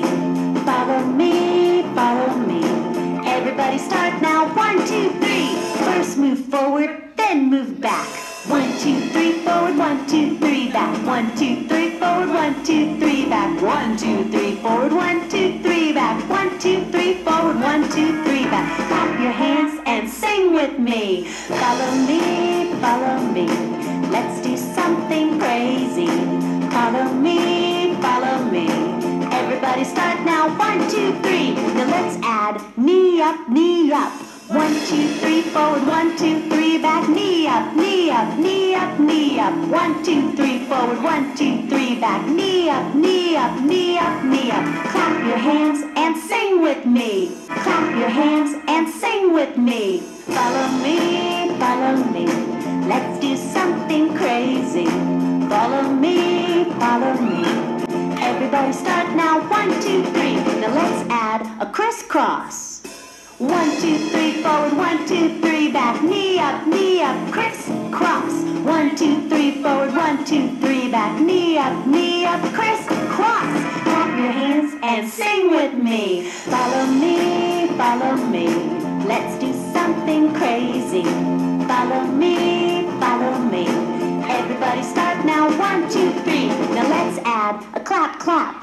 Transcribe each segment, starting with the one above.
crazy. Follow me, follow me. Everybody start now. One, two, three. First move forward, then move back. One, two, three, forward. One, two, three, back. One, two, three, forward. One, two, three, back. One, two, three, forward. One, two, three, back. One, two, three, forward. One, two, three, back. Clap your hands and sing with me. Follow me, follow me. Let's do something crazy. Follow me. Everybody start now. One, two, three. Now let's add knee up, knee up. One, two, three, forward. One, two, three, back. Knee up, knee up, knee up, knee up. One, two, three, forward. One, two, three, back. Knee up, knee up, knee up, knee up. Clap your hands and sing with me. Clap your hands and sing with me. Follow me, follow me. Let's do something crazy. Follow me, follow me. Everybody start now. One, two, three. Now let's add a crisscross. One, two, three, forward. One, two, three, back. Knee up, knee up, crisscross. One, two, three, forward. One, two, three, back. Knee up, knee up, crisscross. Clap your hands and sing with me. Follow me, follow me. Let's do something crazy. Follow me, clap.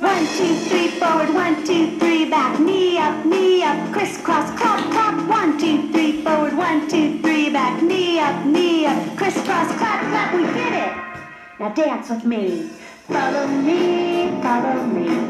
One, two, three, forward. One, two, three, back. Knee up, knee up, crisscross, clap, clap. One, two, three, forward. One, two, three, back. Knee up, knee up, crisscross, clap, clap. We did it. Now dance with me. Follow me, follow me.